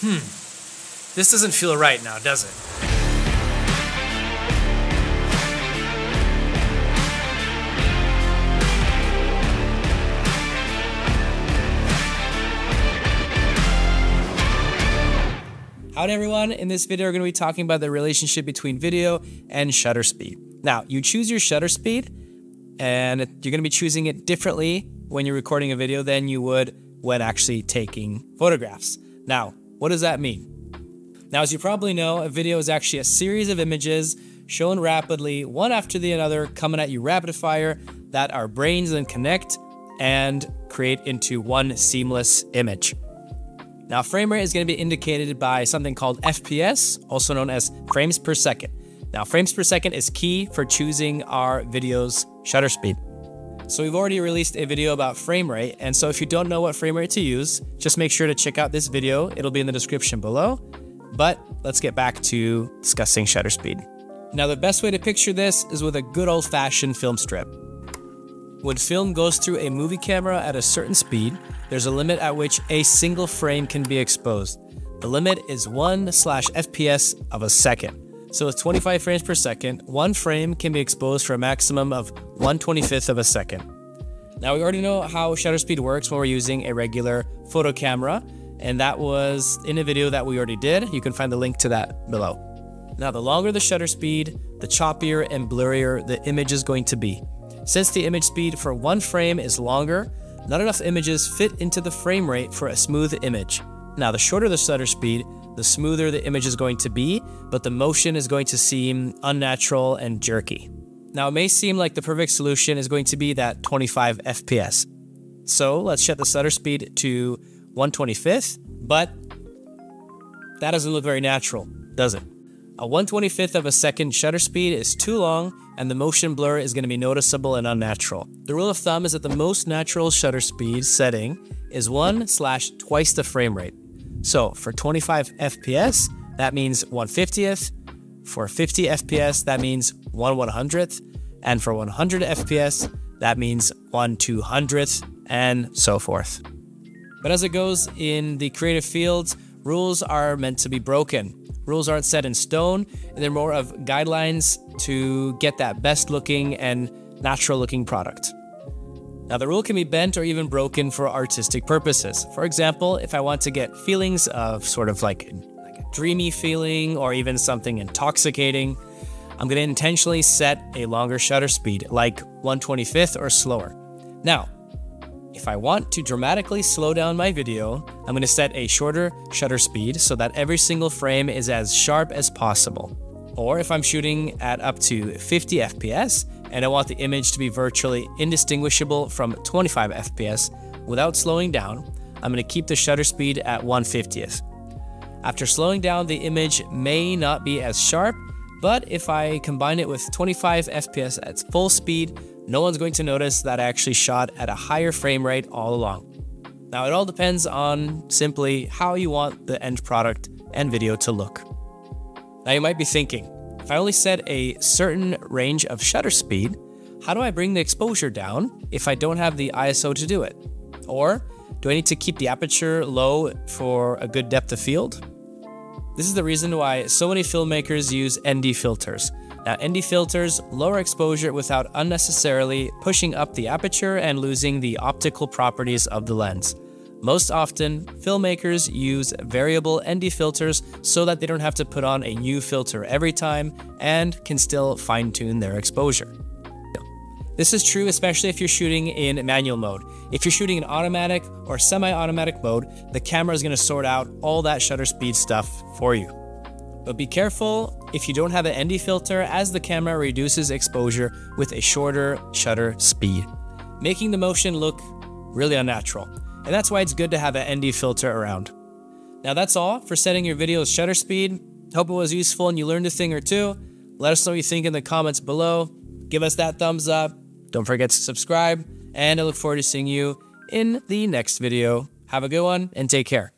Hmm. This doesn't feel right now, does it? Howdy everyone, in this video we're going to be talking about the relationship between video and shutter speed. Now, you choose your shutter speed and you're going to be choosing it differently when you're recording a video than you would when actually taking photographs. Now, what does that mean? Now, as you probably know, a video is actually a series of images shown rapidly, one after the other, coming at you rapid fire that our brains then connect and create into one seamless image. Now, frame rate is going to be indicated by something called FPS, also known as frames per second. Now, frames per second is key for choosing our video's shutter speed. So we've already released a video about frame rate, and so if you don't know what frame rate to use, just make sure to check out this video. It'll be in the description below. But let's get back to discussing shutter speed. Now, the best way to picture this is with a good old-fashioned film strip. When film goes through a movie camera at a certain speed, there's a limit at which a single frame can be exposed. The limit is 1 slash FPS of a second. So with 25 frames per second, one frame can be exposed for a maximum of 125th of a second. Now we already know how shutter speed works when we're using a regular photo camera, and that was in a video that we already did. You can find the link to that below. Now the longer the shutter speed, the choppier and blurrier the image is going to be. Since the image speed for one frame is longer, not enough images fit into the frame rate for a smooth image. Now, the shorter the shutter speed, the smoother the image is going to be, but the motion is going to seem unnatural and jerky. Now, it may seem like the perfect solution is going to be that 25 FPS. So let's set the shutter speed to 125th, but that doesn't look very natural, does it? A 125th of a second shutter speed is too long and the motion blur is going to be noticeable and unnatural. The rule of thumb is that the most natural shutter speed setting is 1 slash twice the frame rate. So for 25 FPS, that means 150th. For 50 FPS, that means 1 100th. And for 100 FPS, that means 1 200th, and so forth. But as it goes in the creative fields, rules are meant to be broken. Rules aren't set in stone, they're more of guidelines to get that best looking and natural looking product. Now, the rule can be bent or even broken for artistic purposes. For example, if I want to get feelings of sort of like, like a dreamy feeling or even something intoxicating, I'm going to intentionally set a longer shutter speed, like 125th or slower. Now, if I want to dramatically slow down my video, I'm going to set a shorter shutter speed so that every single frame is as sharp as possible. Or if I'm shooting at up to 50 FPS and I want the image to be virtually indistinguishable from 25 FPS without slowing down, I'm going to keep the shutter speed at 150th. After slowing down, the image may not be as sharp, but if I combine it with 25 FPS at full speed, no one's going to notice that I actually shot at a higher frame rate all along. Now, it all depends on simply how you want the end product and video to look. Now, you might be thinking, if I only set a certain range of shutter speed, how do I bring the exposure down if I don't have the ISO to do it? Or do I need to keep the aperture low for a good depth of field? This is the reason why so many filmmakers use ND filters. Now, ND filters lower exposure without unnecessarily pushing up the aperture and losing the optical properties of the lens. Most often, filmmakers use variable ND filters so that they don't have to put on a new filter every time and can still fine tune their exposure. This is true especially if you're shooting in manual mode. If you're shooting in automatic or semi-automatic mode, the camera is going to sort out all that shutter speed stuff for you. But be careful if you don't have an ND filter as the camera reduces exposure with a shorter shutter speed, making the motion look really unnatural. And that's why it's good to have an ND filter around. Now that's all for setting your video's shutter speed. Hope it was useful and you learned a thing or two. Let us know what you think in the comments below. Give us that thumbs up. Don't forget to subscribe. And I look forward to seeing you in the next video. Have a good one and take care.